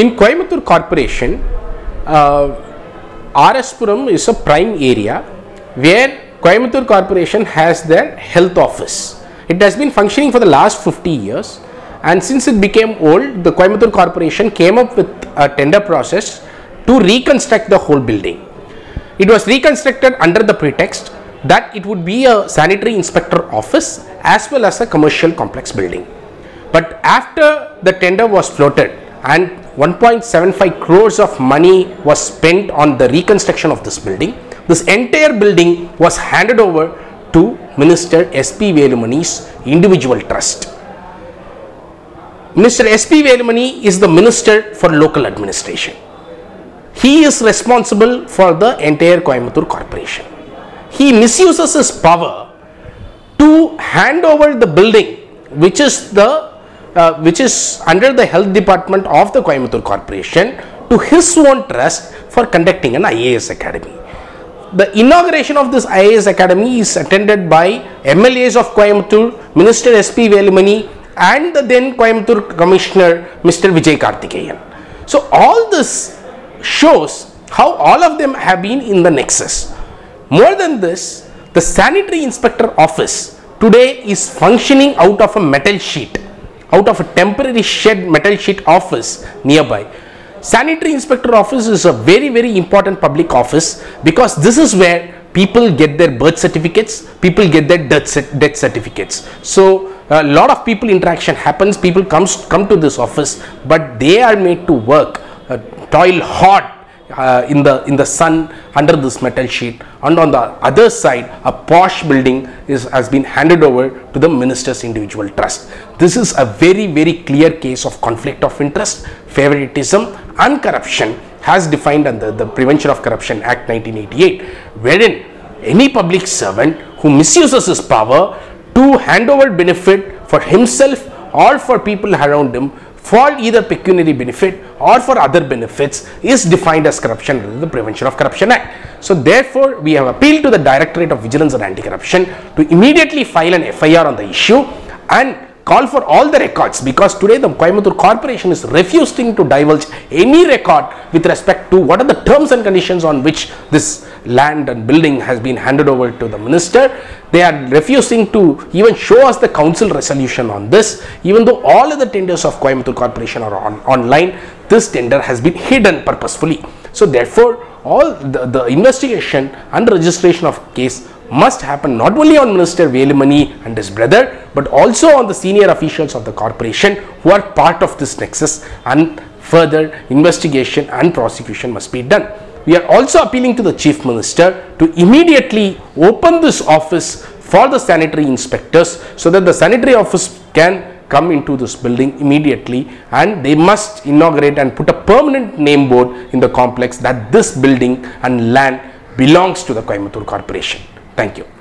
In Coimbatore Corporation, uh, RS Puram is a prime area where Coimbatore Corporation has their health office. It has been functioning for the last 50 years and since it became old, the Coimbatore Corporation came up with a tender process to reconstruct the whole building. It was reconstructed under the pretext that it would be a sanitary inspector office as well as a commercial complex building. But after the tender was floated and 1.75 crores of money was spent on the reconstruction of this building, this entire building was handed over to Minister S.P. Velumani's individual trust. Minister S.P. Velumani is the Minister for Local Administration. He is responsible for the entire Coimbatore Corporation. He misuses his power to hand over the building which is the uh, which is under the health department of the Coimbatore Corporation to his own trust for conducting an IAS academy. The inauguration of this IAS academy is attended by MLAs of Coimbatore, Minister SP Velumani and the then Coimbatore Commissioner Mr. Vijay Karthikeyan. So all this shows how all of them have been in the nexus. More than this, the sanitary inspector office today is functioning out of a metal sheet, out of a temporary shed metal sheet office nearby. Sanitary inspector office is a very very important public office because this is where people get their birth certificates, people get their death, death certificates. So a lot of people interaction happens, people comes come to this office, but they are made to work, uh, toil hard uh, in the in the sun under this metal sheet. And on the other side a posh building is has been handed over to the minister's individual trust. This is a very very clear case of conflict of interest favoritism and corruption has defined under the prevention of corruption act 1988 wherein any public servant who misuses his power to hand over benefit for himself or for people around him for either pecuniary benefit or for other benefits is defined as corruption under the Prevention of Corruption Act. So therefore, we have appealed to the Directorate of Vigilance and Anti-Corruption to immediately file an FIR on the issue and call for all the records because today the Coimbatore Corporation is refusing to divulge any record with respect to what are the terms and conditions on which this land and building has been handed over to the minister. They are refusing to even show us the council resolution on this even though all the tenders of Coimbatore Corporation are on, online this tender has been hidden purposefully. So therefore all the, the investigation and registration of case must happen not only on Minister Velumani and his brother but also on the senior officials of the corporation who are part of this nexus and further investigation and prosecution must be done. We are also appealing to the chief minister to immediately open this office for the sanitary inspectors so that the sanitary office can come into this building immediately and they must inaugurate and put a permanent name board in the complex that this building and land belongs to the Coimbatore Corporation. Thank you.